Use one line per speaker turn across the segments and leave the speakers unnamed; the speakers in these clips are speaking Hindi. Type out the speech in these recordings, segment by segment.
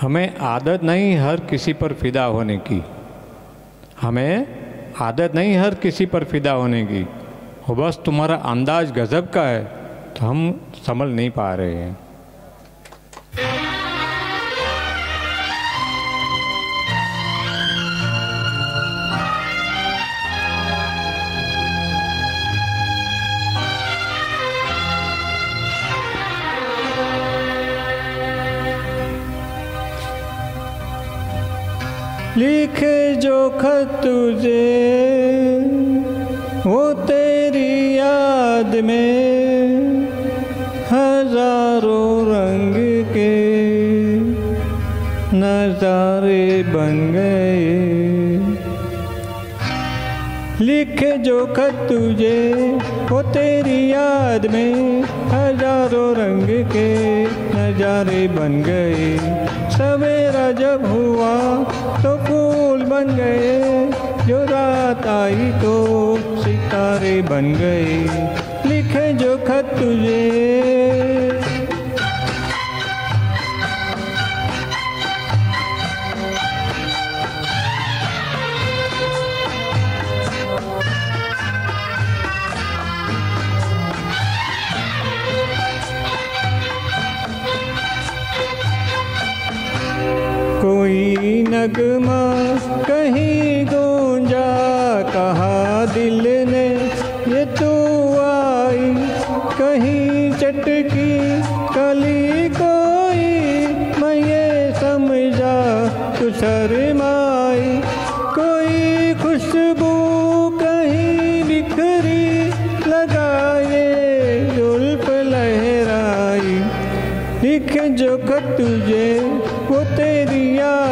हमें आदत नहीं हर किसी पर फिदा होने की। हमें आदत नहीं हर किसी पर फिदा होने की। वो बस तुम्हारा अंदाज गज़ब का है तो हम समझ नहीं पा रहे हैं। लिखे जो खत तुझे, वो तेरी याद में हज़ारों रंग के नजारे बन गए। लिखे जो खत तुझे, वो तेरी याद में हज़ारों रंग के नजारे बन गए। सवेरा जब हुआ बन गए, जो रात आई तो सितारे बन गए। लिखे जो खत तुझे। कोई नगमा कहीं गूंजा, कहा दिल ने ये तू आई। कहीं चटकी, कली कोई, मैं ये समझा, तू शर्माई। कोई खुशबू कहीं बिखरी लगाए जुल्फ लहराई। लिख जो खत तुझे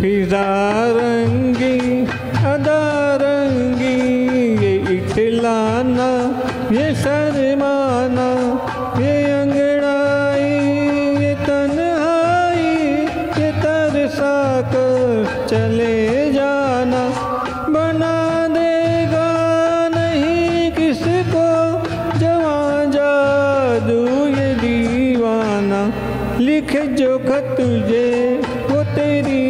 फिजा रंगी, अदा रंगी, ये इठलाना, ये शर्माना, ये अंगड़ाई, ये तन्हाई, ये तरसा कर चले जाना। बना देगा नहीं किसको, जवा जादू ये दीवाना। लिख जो खत तुझे, वो तेरी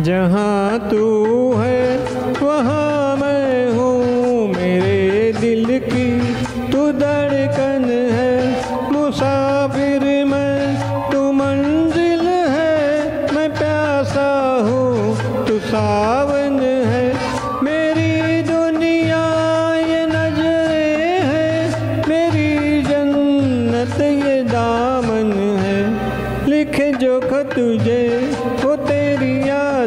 जहाँ तू है, वहाँ मैं हूँ मेरे दिल की। तू धड़कन है, मुसाफिर मैं। तू मंजिल है, मैं प्यासा हूँ। तू सावन है, मेरी दुनिया ये नज़रें है। मेरी जन्नत ये दामन है। लिख जो तुझे, वो